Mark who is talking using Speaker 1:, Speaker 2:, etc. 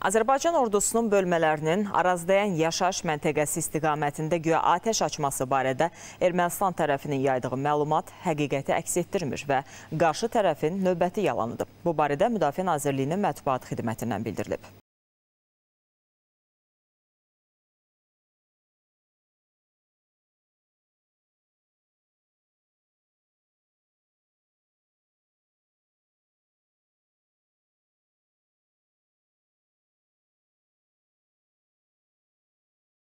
Speaker 1: Azərbaycan ordusunun bölmələrinin Arazdayan yaşayış məntəqəsi istiqamətində güya atəş açması barədə Ermənistan tərəfinin yaydığı məlumat həqiqəti əks etdirmir və qarşı tərəfin növbəti yalanıdır. Bu barədə Müdafiə Nazirliyinin mətbuat xidmətindən bildirilib.